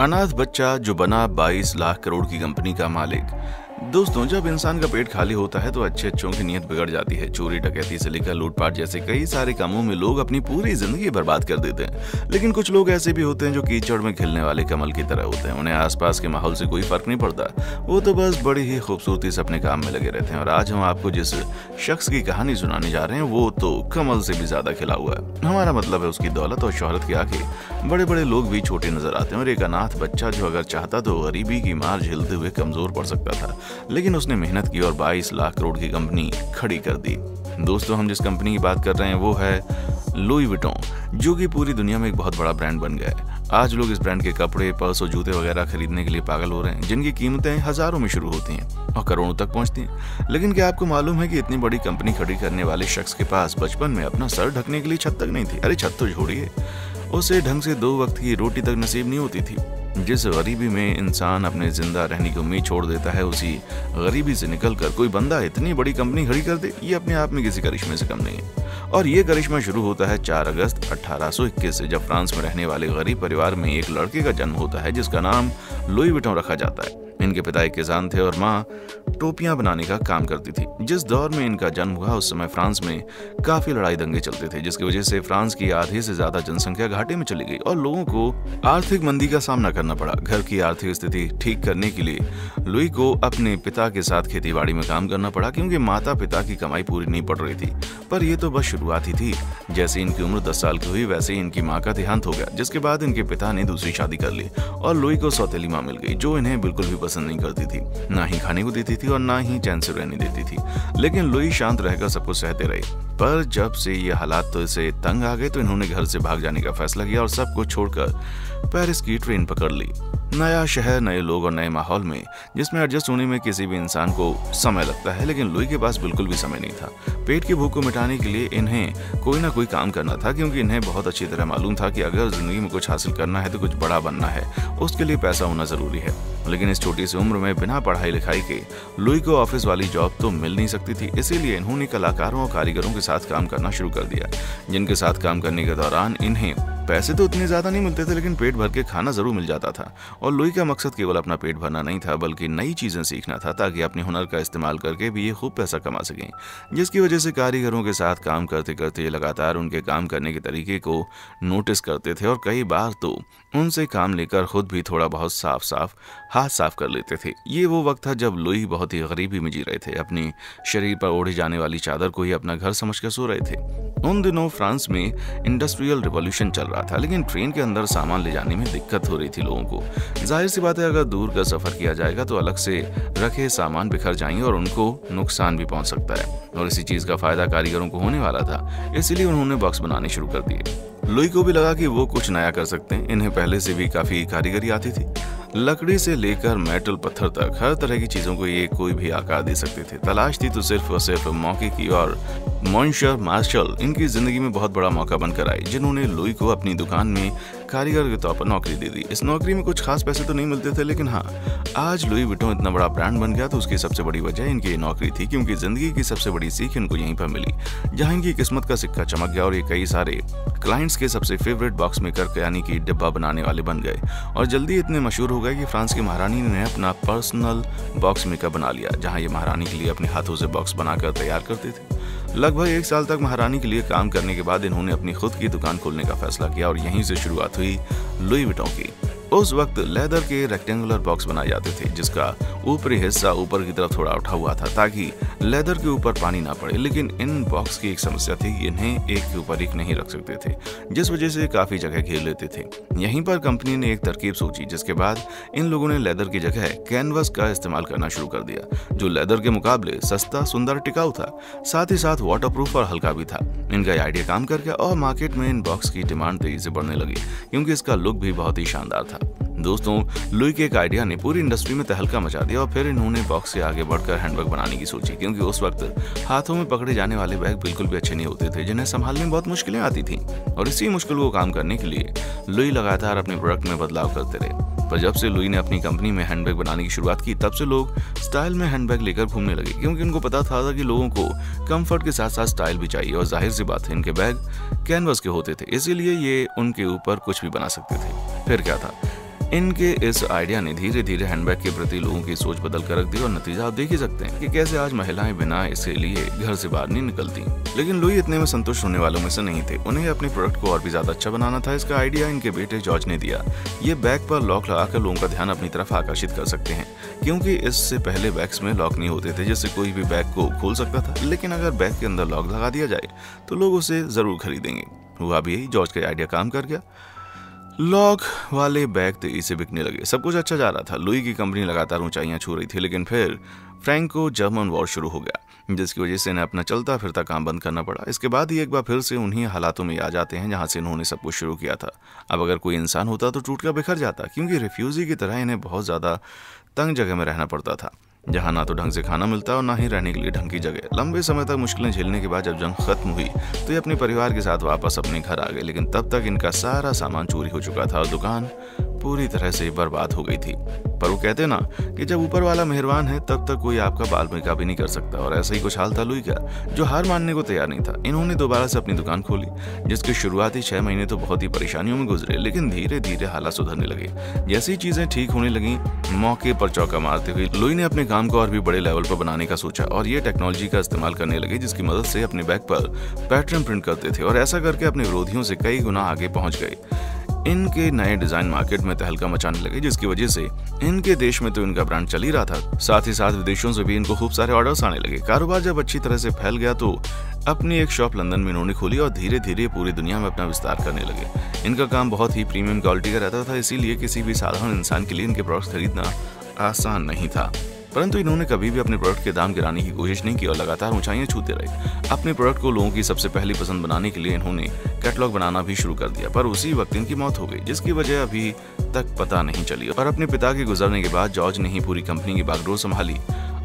अनाथ बच्चा जो बना 22 लाख करोड़ की कंपनी का मालिक दोस्तों, जब इंसान का पेट खाली होता है तो अच्छे अच्छों की नीयत बिगड़ जाती है। चोरी, डकैती से लेकर लूटपाट जैसे कई सारे कामों में लोग अपनी पूरी ज़िंदगी बर्बाद कर देते हैं। लेकिन कुछ लोग ऐसे भी होते हैं जो कीचड़ में खिलने वाले कमल की तरह होते हैं। उन्हें आसपास के माहौल से कोई फ़र्क नहीं पड़ता। वो तो बस बड़ी ही खूबसूरती से अपने काम में लगे रहते हैं। और आज हम आपको जिस शख्स की कहानी सुनाने जा रहे हैं, वो तो कमल से भी ज़्यादा खिला हुआ है। हमारा मतलब है उसकी दौलत और शोहरत के आगे बड़े बड़े लोग भी छोटे नज़र आते हैं और एक अनाथ बच्चा जो अगर चाहता तो गरीबी की मार झेलते हुए कमज़ोर पड़ सकता था। लेकिन उसने मेहनत की और 22 लाख करोड़ की कंपनी खड़ी कर दी। दोस्तों, हम जिस कंपनी की बात कर रहे हैं, वो है लुई विटों जो कि पूरी दुनिया में एक बहुत बड़ा ब्रांड बन गया है। आज लोग इस ब्रांड के कपड़े, पर्स और जूते वगैरह खरीदने के लिए पागल हो रहे हैं, जिनकी कीमतें हज़ारों में शुरू होती हैं और करोड़ों तक पहुँचती हैं। लेकिन क्या आपको मालूम है कि इतनी बड़ी कंपनी खड़ी करने वाले शख्स के पास बचपन में अपना सर ढकने के लिए छत तक नहीं थी? अरे, छत तो छोड़िए। उसे ढंग से दो वक्त की रोटी तक नसीब नहीं होती थी। जिस गरीबी में इंसान अपने ज़िंदा रहने की उम्मीद छोड़ देता है, उसी गरीबी से निकलकर कोई बंदा इतनी बड़ी कंपनी खड़ी कर दे, ये अपने आप में किसी करिश्मे से कम नहीं है। और ये करिश्मा शुरू होता है 4 अगस्त 1821 से, जब फ्रांस में रहने वाले गरीब परिवार में एक लड़के का जन्म होता है, जिसका नाम लुई विटों रखा जाता है। इनके पिता एक किसान थे और माँ टोपियाँ बनाने का काम करती थी। जिस दौर में इनका जन्म हुआ, उस समय फ्रांस में काफ़ी लड़ाई दंगे चलते थे, जिसकी वजह से फ्रांस की आधी से ज़्यादा जनसंख्या घाटे में चली गई और लोगों को आर्थिक मंदी का सामना करना पड़ा। घर की आर्थिक स्थिति ठीक करने के लिए लुई को अपने पिता के साथ खेती में काम करना पड़ा, क्योंकि माता पिता की कमाई पूरी नहीं पड़ रही थी। पर यह तो बस शुरुआत ही थी। जैसे इनकी उम्र दस साल की हुई, वैसे ही इनकी माँ का देहांत हो गया, जिसके बाद इनके पिता ने दूसरी शादी कर ली और लुई को सौतेली माँ मिल गई, जो इन्हें बिल्कुल भी पसंद नहीं करती थी। ना ही खाने को देती थी और ना ही चैन से रहने देती थी। लेकिन लुई शांत रहकर सबको सहते रहे। पर जब से ये हालात तो इसे तंग आ गए तो इन्होंने घर से भाग जाने का फैसला किया और सबको छोड़कर पेरिस की ट्रेन पकड़ ली। नया शहर, नए लोग और नए माहौल में, जिसमें एडजस्ट होने में किसी भी इंसान को समय लगता है, लेकिन लुई के पास बिल्कुल भी समय नहीं था। पेट की भूख को मिटाने के लिए इन्हें कोई ना कोई काम करना था, क्योंकि इन्हें बहुत अच्छी तरह मालूम था कि अगर ज़िंदगी में कुछ हासिल करना है तो कुछ बड़ा बनना है। उसके लिए पैसा होना ज़रूरी है। लेकिन इस छोटी सी उम्र में बिना पढ़ाई लिखाई के लुई को ऑफ़िस वाली जॉब तो मिल नहीं सकती थी, इसीलिए इन्होंने कलाकारों और कारीगरों के साथ काम करना शुरू कर दिया। जिनके साथ काम करने के दौरान इन्हें पैसे तो उतने ज़्यादा नहीं मिलते थे, लेकिन पेट भर के खाना ज़रूर मिल जाता था। और लुई का मकसद केवल अपना पेट भरना नहीं था, बल्कि नई चीज़ें सीखना था, ताकि अपने हुनर का इस्तेमाल करके भी ये खूब पैसा कमा सकें। जिसकी वजह से कारीगरों के साथ काम करते करते लगातार उनके काम करने के तरीके को नोटिस करते थे, और कई बार तो उनसे काम लेकर खुद भी थोड़ा बहुत साफ़ साफ़ हाथ साफ़ कर लेते थे। ये वो वक्त था जब लुई बहुत ही गरीबी में जी रहे थे। अपनी शरीर पर ओढ़ी जाने वाली चादर को ही अपना घर समझकर सो रहे थे। उन दिनों फ्रांस में इंडस्ट्रियल रिवॉल्यूशन चल रहा था, लेकिन ट्रेन के अंदर सामान ले जाने में दिक्कत हो रही थी लोगों को। ज़ाहिर सी बात है, अगर दूर का सफ़र किया जाएगा तो अलग से रखे सामान बिखर जाएँगे और उनको नुकसान भी पहुँच सकता है। और इसी चीज़ का फ़ायदा कारीगरों को होने वाला था, इसीलिए उन्होंने बॉक्स बनाने शुरू कर दिए। लुई को भी लगा कि वो कुछ नया कर सकते हैं। इन्हें पहले से भी काफ़ी कारीगरी आती थी। लकड़ी से लेकर मेटल पत्थर तक हर तरह की चीज़ों को ये कोई भी आकार दे सकते थे। तलाश थी तो सिर्फ़ और सिर्फ़ मौके की और मॉन्शर मार्शल इनकी ज़िंदगी में बहुत बड़ा मौका बनकर आई, जिन्होंने लुई को अपनी दुकान में कारीगर के तौर पर नौकरी दे दी। इस नौकरी में कुछ खास पैसे तो नहीं मिलते थे, लेकिन हाँ आज लुई विटो इतना बड़ा ब्रांड बन गया तो उसकी सबसे बड़ी वजह इनकी नौकरी थी क्योंकि ज़िंदगी की सबसे बड़ी सीख इनको यहीं पर मिली, जहाँ इनकी किस्मत का सिक्का चमक गया और ये कई सारे क्लाइंट्स के सबसे फेवरेट बॉक्स मेकर यानी कि डिब्बा बनाने वाले बन गए। और जल्दी इतने मशहूर हो गए कि फ्रांस की महारानी ने अपना पर्सनल बॉक्स मेकर बना लिया, जहाँ ये महारानी के लिए अपने हाथों से बॉक्स बनाकर तैयार करते थे। लगभग एक साल तक महारानी के लिए काम करने के बाद इन्होंने अपनी खुद की दुकान खोलने का फैसला किया और यहीं से शुरुआत हुई लुई विटों की। उस वक्त लेदर के रेक्टेंगुलर बॉक्स बनाए जाते थे, जिसका ऊपरी हिस्सा ऊपर की तरफ़ थोड़ा उठा हुआ था, ताकि लेदर के ऊपर पानी ना पड़े। लेकिन इन बॉक्स की एक समस्या थी, इन्हें एक के ऊपर एक नहीं रख सकते थे, जिस वजह से काफ़ी जगह घेर लेते थे। यहीं पर कंपनी ने एक तरकीब सोची, जिसके बाद इन लोगों ने लेदर की जगह कैनवस का इस्तेमाल करना शुरू कर दिया, जो लेदर के मुकाबले सस्ता, सुंदर, टिकाऊ था। साथ ही साथ वाटर और हल्का भी था। इनका आइडिया काम कर गया और मार्केट में इन बॉक्स की डिमांड तेज़ी से बढ़ने लगी, क्योंकि इसका लुक भी बहुत ही शानदार था। दोस्तों, लुई के एक आइडिया ने पूरी इंडस्ट्री में तहलका मचा दिया और फिर इन्होंने बॉक्स से आगे बढ़कर हैंडबैग बनाने की सोची, क्योंकि उस वक्त हाथों में पकड़े जाने वाले बैग बिल्कुल भी अच्छे नहीं होते थे, जिन्हें संभालने में बहुत मुश्किलें आती थी। और इसी मुश्किल को काम करने के लिए लुई लगातार अपने प्रोडक्ट में बदलाव करते रहे। पर जब से लुई ने अपनी कंपनी में हैंडबैग बनाने की शुरुआत की, तब से लोग स्टाइल में हैंडबैग लेकर घूमने लगे, क्योंकि उनको पता था कि लोगों को कंफर्ट के साथ साथ स्टाइल भी चाहिए और ज़ाहिर सी बात है, इनके बैग कैनवस के होते थे, इसीलिए ये उनके ऊपर कुछ भी बना सकते थे। फिर क्या था? इनके इस आइडिया ने धीरे धीरे हैंडबैग के प्रति लोगों की सोच बदल कर रख दी और नतीजा आप देख ही सकते हैं कि कैसे आज महिलाएँ बिना इसके लिए घर से बाहर नहीं निकलती। लेकिन लुई इतने में संतुष्ट होने वालों में से नहीं थे। उन्हें अपने प्रोडक्ट को और भी ज़्यादा अच्छा बनाना था, इसका आइडिया इनके बेटे जॉर्ज ने दिया। ये बैग पर लॉक लगाकर लोगों का ध्यान अपनी तरफ़ आकर्षित कर सकते हैं, क्योंकि इससे पहले बैग्स में लॉक नहीं होते थे, जिससे कोई भी बैग को खोल सकता था। लेकिन अगर बैग के अंदर लॉक लगा दिया जाए तो लोग उसे ज़रूर खरीदेंगे। हुआ भी यही जॉर्ज का आइडिया काम कर गया। लॉक वाले बैग तेज़ी से बिकने लगे। सब कुछ अच्छा जा रहा था। लुई की कंपनी लगातार ऊंचाइयाँ छू रही थी, लेकिन फिर फ्रैंक को जर्मन वॉर शुरू हो गया, जिसकी वजह से इन्हें अपना चलता फिरता काम बंद करना पड़ा। इसके बाद ही एक बार फिर से उन्हीं हालातों में आ जाते हैं, जहाँ से इन्होंने सब कुछ शुरू किया था। अब अगर कोई इंसान होता तो टूट कर बिखर जाता, क्योंकि रिफ्यूजी की तरह इन्हें बहुत ज़्यादा तंग जगह में रहना पड़ता था। जहाँ ना तो ढंग से खाना मिलता और ना ही रहने के लिए ढंग की जगह। लंबे समय तक मुश्किलें झेलने के बाद जब जंग खत्म हुई तो ये अपने परिवार के साथ वापस अपने घर आ गए, लेकिन तब तक इनका सारा सामान चोरी हो चुका था और दुकान पूरी तरह से बर्बाद हो गई थी। पर वो कहते ना कि जब ऊपर वाला मेहरबान है, तब तक कोई आपका बाल मिका भी नहीं कर सकता। और ऐसा ही कुछ हाल था लुई का, जो हार मानने को तैयार नहीं था। इन्होंने दोबारा से अपनी दुकान खोली, जिसके शुरुआती छह महीने तो बहुत ही परेशानियों में गुजरे, लेकिन धीरे धीरे हालात सुधरने लगे। जैसी चीज़ें ठीक होने लगी, मौके पर चौका मारते हुए लुई ने अपने काम को और भी बड़े लेवल पर बनाने का सोचा, और ये टेक्नोलॉजी का इस्तेमाल करने लगे, जिसकी मदद से अपने बैग पर पैटर्न प्रिंट करते थे, और ऐसा करके अपने विरोधियों से कई गुना आगे पहुँच गए। इनके नए डिज़ाइन मार्केट में तहलका मचाने लगे, जिसकी वजह से इनके देश में तो इनका ब्रांड चल ही रहा था। साथ ही साथ विदेशों से भी इनको खूब सारे ऑर्डर्स आने लगे। कारोबार जब अच्छी तरह से फैल गया तो अपनी एक शॉप लंदन में इन्होंने खोली और धीरे धीरे पूरी दुनिया में अपना विस्तार करने लगे। इनका काम बहुत ही प्रीमियम क्वालिटी का रहता था, इसीलिए किसी भी साधारण इंसान के लिए इनके प्रोडक्ट खरीदना आसान नहीं था। परंतु इन्होंने कभी भी अपने प्रोडक्ट के दाम गिराने की कोशिश नहीं की और लगातार ऊंचाइयाँ छूते रहे। अपने प्रोडक्ट को लोगों की सबसे पहली पसंद बनाने के लिए इन्होंने कैटलॉग बनाना भी शुरू कर दिया, पर उसी वक्त इनकी मौत हो गई, जिसकी वजह अभी तक पता नहीं चली। और अपने पिता के गुजरने के बाद जॉर्ज ने ही पूरी कंपनी की बागडोर संभाली।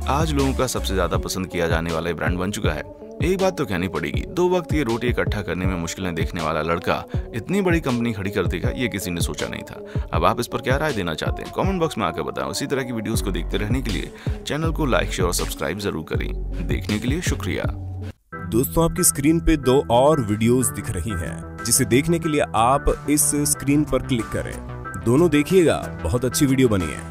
आज लोगों का सबसे ज़्यादा पसंद किया जाने वाला ब्रांड बन चुका है। एक बात तो कहनी पड़ेगी, दो वक्त ये रोटी इकट्ठा करने में मुश्किलें देखने वाला लड़का इतनी बड़ी कंपनी खड़ी कर देगा, ये किसी ने सोचा नहीं था। अब आप इस पर क्या राय देना चाहते हैं? कमेंट बॉक्स में आकर बताएँ। उसी तरह की वीडियोस को देखते रहने के लिए चैनल को लाइक, शेयर और सब्सक्राइब ज़रूर करें। देखने के लिए शुक्रिया। दोस्तों, आपकी स्क्रीन पे दो और वीडियोस दिख रही हैं, जिसे देखने के लिए आप इस स्क्रीन पर क्लिक करें। दोनों देखिएगा, बहुत अच्छी वीडियो बनी है।